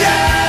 Yeah!